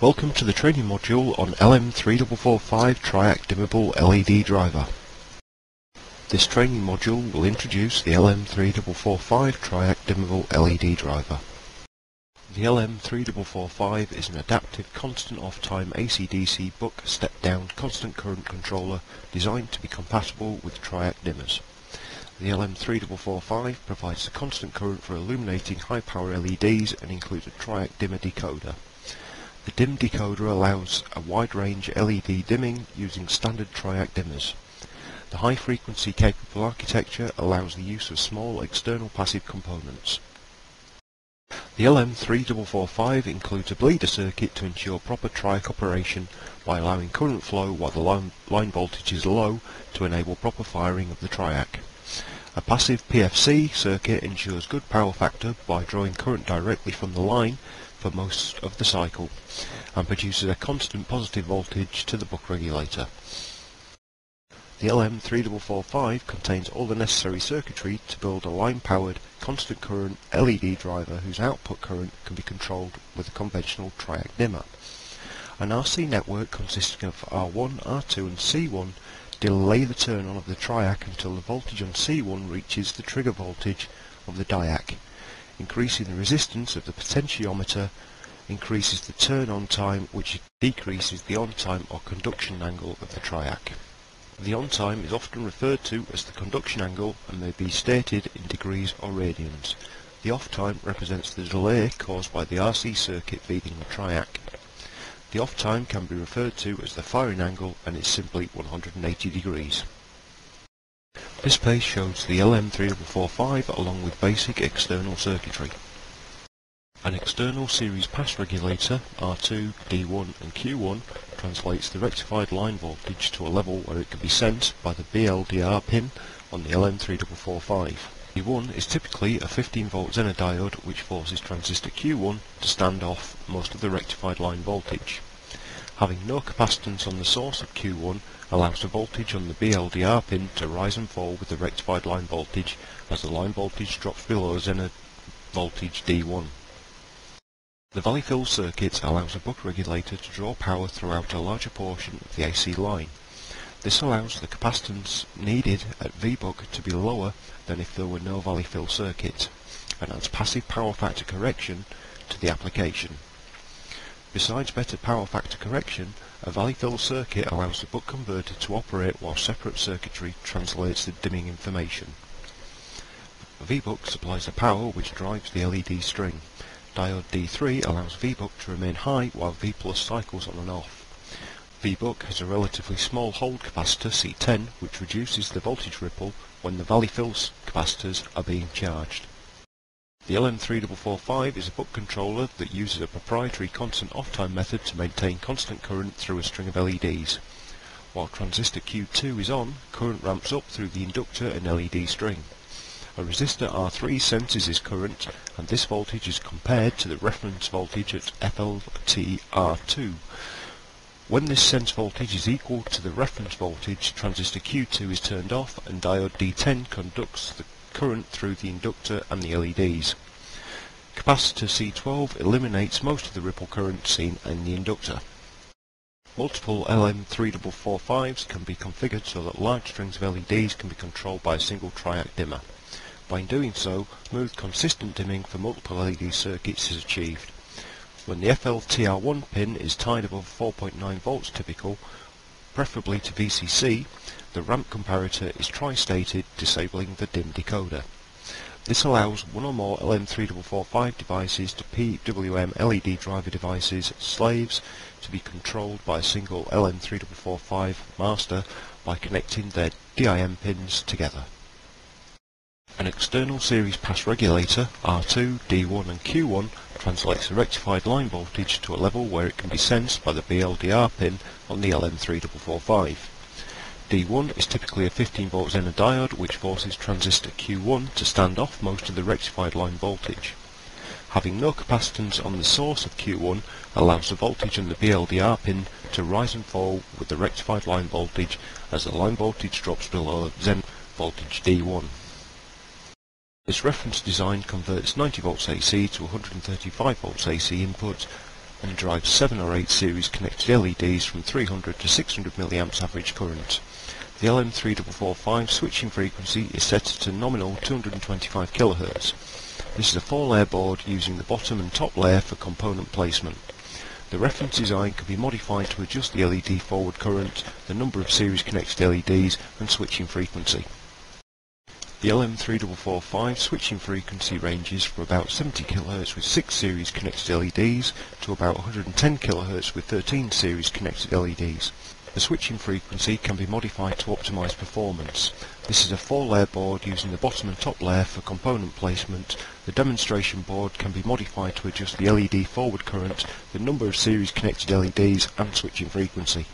Welcome to the training module on LM3445 Triac Dimmable LED Driver. This training module will introduce the LM3445 Triac Dimmable LED Driver. The LM3445 is an adaptive constant off-time AC-DC buck step-down constant current controller designed to be compatible with Triac dimmers. The LM3445 provides the constant current for illuminating high-power LEDs and includes a Triac dimmer decoder. The DIM decoder allows a wide range LED dimming using standard Triac dimmers. The high frequency capable architecture allows the use of small external passive components. The LM3445 includes a bleeder circuit to ensure proper Triac operation by allowing current flow while the line, line voltage is low to enable proper firing of the Triac. A passive PFC circuit ensures good power factor by drawing current directly from the line for most of the cycle and produces a constant positive voltage to the buck regulator. The LM3445 contains all the necessary circuitry to build a line-powered, constant current LED driver whose output current can be controlled with a conventional Triac dimmer. An RC network consisting of R1, R2 and C1 delay the turn on of the Triac until the voltage on C1 reaches the trigger voltage of the diac increasing the resistance of the potentiometer increases the turn-on time which decreases the on-time or conduction angle of the triac. The on-time is often referred to as the conduction angle and may be stated in degrees or radians. The off-time represents the delay caused by the RC circuit feeding the triac. The off-time can be referred to as the firing angle and is simply 180 degrees. This page shows the LM3445 along with basic external circuitry. An external series pass regulator, R2, D1 and Q1, translates the rectified line voltage to a level where it can be sent by the BLDR pin on the LM3445. D1 is typically a 15 volt Zener diode which forces transistor Q1 to stand off most of the rectified line voltage. Having no capacitance on the source of Q1 allows the voltage on the BLDR pin to rise and fall with the rectified line voltage as the line voltage drops below Zener voltage D1. The valley fill circuit allows a buck regulator to draw power throughout a larger portion of the AC line. This allows the capacitance needed at VBUCK to be lower than if there were no valley fill circuit, and adds passive power factor correction to the application. Besides better power factor correction, a valley fill circuit allows the buck converter to operate while separate circuitry translates the dimming information. VBUCK supplies the power which drives the LED string. Diode D3 allows VBUCK to remain high while V plus cycles on and off. VBUCK has a relatively small hold capacitor C10 which reduces the voltage ripple when the valley fill capacitors are being charged. The LM3445 is a buck controller that uses a proprietary constant off-time method to maintain constant current through a string of LEDs. While transistor Q2 is on, current ramps up through the inductor and LED string. A resistor R3 senses this current and this voltage is compared to the reference voltage at FLT R2. When this sense voltage is equal to the reference voltage, transistor Q2 is turned off and diode D10 conducts the current through the inductor and the LEDs. Capacitor C12 eliminates most of the ripple current seen in the inductor. Multiple LM3445s can be configured so that large strings of LEDs can be controlled by a single Triac dimmer. By doing so, smooth consistent dimming for multiple LED circuits is achieved. When the FLTR1 pin is tied above 4.9 volts typical, preferably to VCC, the ramp comparator is tri-stated, disabling the DIM decoder. This allows one or more LM3445 devices to PWM LED driver devices, slaves, to be controlled by a single LM3445 master by connecting their DIM pins together. An external series pass regulator, R2, D1 and Q1, translates the rectified line voltage to a level where it can be sensed by the BLDR pin on the LM3445. D1 is typically a 15 volt Zener diode which forces transistor Q1 to stand off most of the rectified line voltage. Having no capacitance on the source of Q1 allows the voltage on the BLDR pin to rise and fall with the rectified line voltage as the line voltage drops below Zener voltage D1. This reference design converts 90 volts AC to 135 volts AC input and drives 7 or 8 series connected LEDs from 300 to 600 mA average current. The LM3445 switching frequency is set to nominal 225 kHz. This is a 4-layer board using the bottom and top layer for component placement. The reference design can be modified to adjust the LED forward current, the number of series connected LEDs and switching frequency. The LM3445 switching frequency ranges from about 70 kHz with 6 series connected LEDs to about 110 kHz with 13 series connected LEDs. The switching frequency can be modified to optimize performance. This is a four-layer board using the bottom and top layer for component placement. The demonstration board can be modified to adjust the LED forward current, the number of series connected LEDs and switching frequency.